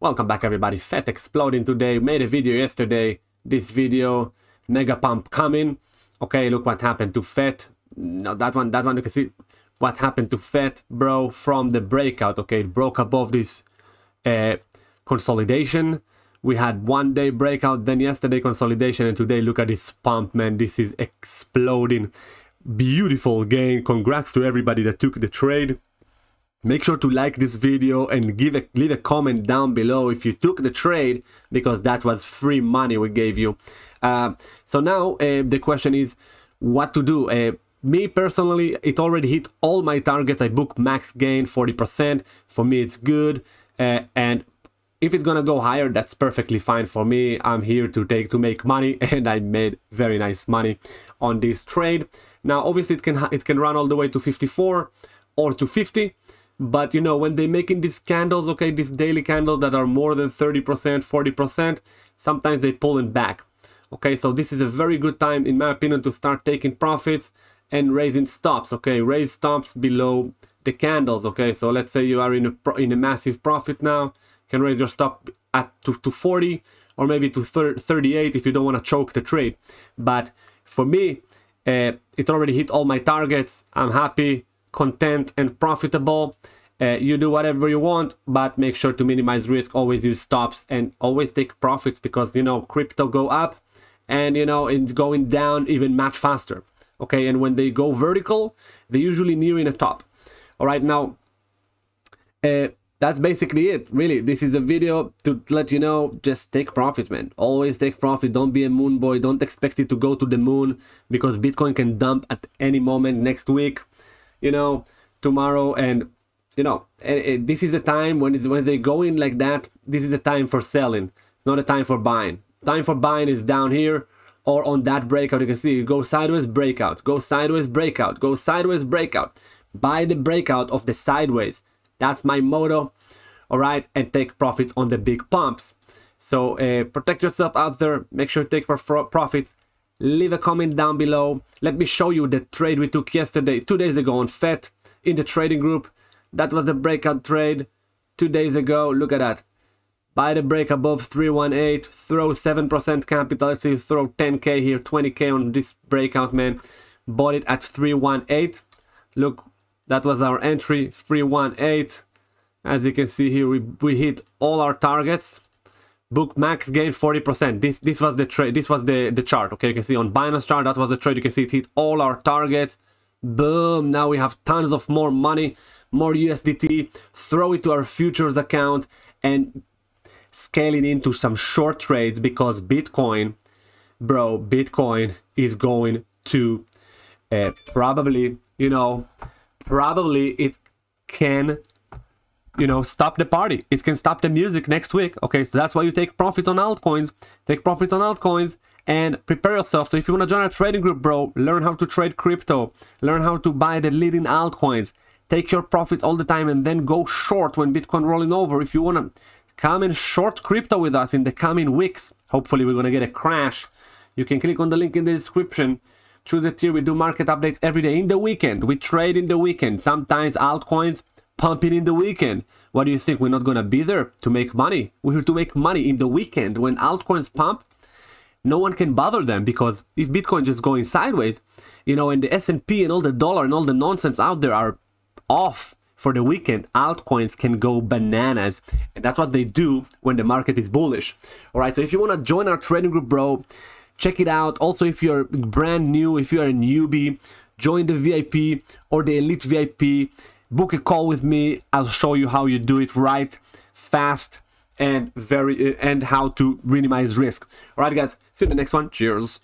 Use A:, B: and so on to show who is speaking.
A: Welcome back everybody, FET exploding today, made a video yesterday, this video, mega pump coming, okay, look what happened to FET, no, that one, that one you can see what happened to FET, bro, from the breakout, okay, it broke above this uh, consolidation, we had one day breakout, then yesterday consolidation, and today look at this pump, man, this is exploding, beautiful gain, congrats to everybody that took the trade, Make sure to like this video and give a, leave a comment down below if you took the trade because that was free money we gave you. Uh, so now uh, the question is what to do. Uh, me personally, it already hit all my targets. I booked max gain 40%. For me, it's good. Uh, and if it's gonna go higher, that's perfectly fine for me. I'm here to take to make money, and I made very nice money on this trade. Now, obviously, it can it can run all the way to 54 or to 50 but you know when they're making these candles okay these daily candles that are more than 30 percent 40 percent sometimes they pull it back. Okay so this is a very good time in my opinion to start taking profits and raising stops okay? Raise stops below the candles okay? So let's say you are in a in a massive profit now can raise your stop at to, to 40 or maybe to 38 if you don't want to choke the trade. But for me uh, it already hit all my targets. I'm happy content and profitable. Uh, you do whatever you want, but make sure to minimize risk. Always use stops and always take profits because you know crypto go up and you know it's going down even much faster. Okay, and when they go vertical, they usually nearing a top. All right, now uh, that's basically it. Really, this is a video to let you know. Just take profits, man. Always take profit. Don't be a moon boy. Don't expect it to go to the moon because Bitcoin can dump at any moment next week you know, tomorrow and you know, this is the time when it's when they go in like that, this is the time for selling, not a time for buying. Time for buying is down here or on that breakout. You can see go sideways breakout, go sideways breakout, go sideways breakout. Buy the breakout of the sideways. That's my motto. All right, and take profits on the big pumps. So uh, protect yourself out there. Make sure to take profits leave a comment down below. Let me show you the trade we took yesterday, two days ago on FET in the trading group. That was the breakout trade two days ago. Look at that. Buy the break above 318, throw 7% capital. You throw 10k here, 20k on this breakout, man. Bought it at 318. Look, that was our entry, 318. As you can see here, we, we hit all our targets book max gain 40%. This this was the trade. This was the the chart. Okay, you can see on Binance chart that was the trade. You can see it hit all our targets. Boom! Now we have tons of more money, more USDT. Throw it to our futures account and scale it into some short trades because Bitcoin, bro, Bitcoin is going to uh, probably, you know, probably it can you know, stop the party. It can stop the music next week. Okay, so that's why you take profit on altcoins. Take profit on altcoins and prepare yourself. So if you want to join a trading group, bro, learn how to trade crypto. Learn how to buy the leading altcoins. Take your profits all the time and then go short when Bitcoin rolling over. If you want to come and short crypto with us in the coming weeks, hopefully we're going to get a crash. You can click on the link in the description. Choose a tier. We do market updates every day in the weekend. We trade in the weekend. Sometimes altcoins pumping in the weekend. What do you think? We're not gonna be there to make money. We're here to make money in the weekend when altcoins pump. No one can bother them because if Bitcoin just going sideways, you know, and the S&P and all the dollar and all the nonsense out there are off for the weekend, altcoins can go bananas. And that's what they do when the market is bullish. All right, so if you want to join our trading group, bro, check it out. Also, if you're brand new, if you're a newbie, join the VIP or the Elite VIP book a call with me. I'll show you how you do it right fast and very and how to minimize risk. All right guys. See you in the next one. Cheers